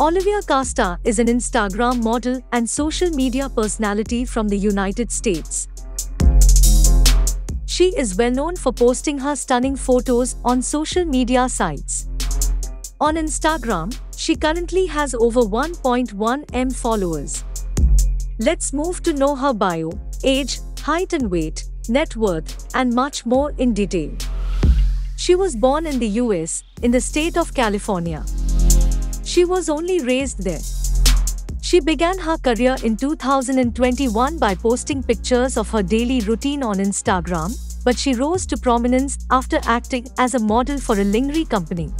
Olivia Casta is an Instagram model and social media personality from the United States. She is well known for posting her stunning photos on social media sites. On Instagram, she currently has over 1.1 m followers. Let's move to know her bio, age, height and weight, net worth, and much more in detail. She was born in the US, in the state of California. She was only raised there. She began her career in 2021 by posting pictures of her daily routine on Instagram, but she rose to prominence after acting as a model for a lingerie company.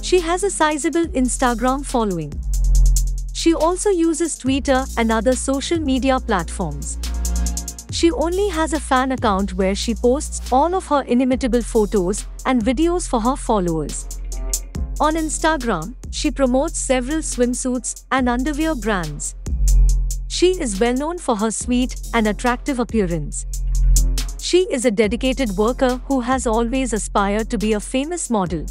She has a sizable Instagram following. She also uses Twitter and other social media platforms. She only has a fan account where she posts all of her inimitable photos and videos for her followers. On Instagram, she promotes several swimsuits and underwear brands. She is well known for her sweet and attractive appearance. She is a dedicated worker who has always aspired to be a famous model.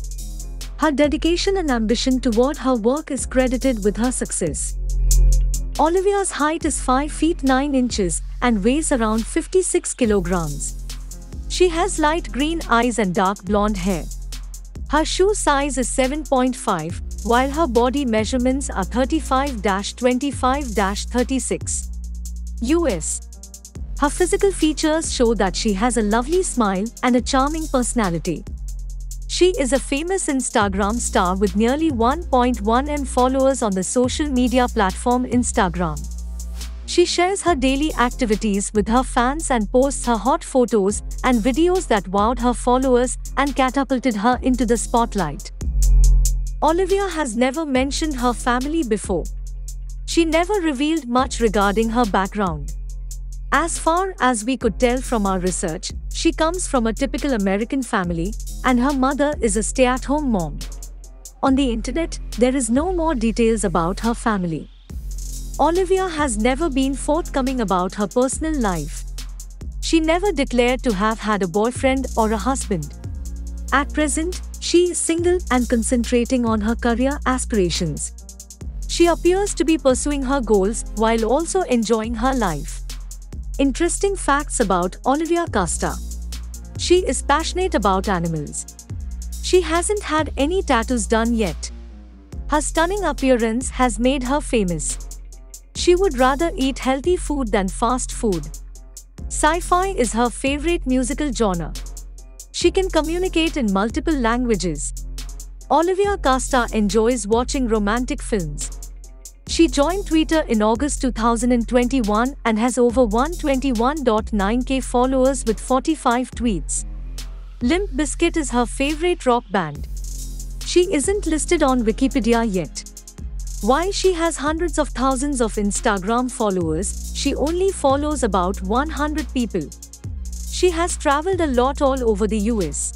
Her dedication and ambition toward her work is credited with her success. Olivia's height is 5 feet 9 inches and weighs around 56 kilograms. She has light green eyes and dark blonde hair. Her shoe size is 7.5, while her body measurements are 35-25-36. US. Her physical features show that she has a lovely smile and a charming personality. She is a famous Instagram star with nearly 1.1 m followers on the social media platform Instagram. She shares her daily activities with her fans and posts her hot photos and videos that wowed her followers and catapulted her into the spotlight. Olivia has never mentioned her family before. She never revealed much regarding her background. As far as we could tell from our research, she comes from a typical American family, and her mother is a stay at home mom. On the internet, there is no more details about her family. Olivia has never been forthcoming about her personal life. She never declared to have had a boyfriend or a husband. At present, she is single and concentrating on her career aspirations. She appears to be pursuing her goals while also enjoying her life. Interesting facts about Olivia Casta. She is passionate about animals. She hasn't had any tattoos done yet. Her stunning appearance has made her famous. She would rather eat healthy food than fast food. Sci-fi is her favorite musical genre. She can communicate in multiple languages. Olivia Casta enjoys watching romantic films. She joined Twitter in August 2021 and has over 121.9k followers with 45 tweets. Limp Bizkit is her favorite rock band. She isn't listed on Wikipedia yet. While she has hundreds of thousands of Instagram followers, she only follows about 100 people. She has traveled a lot all over the US.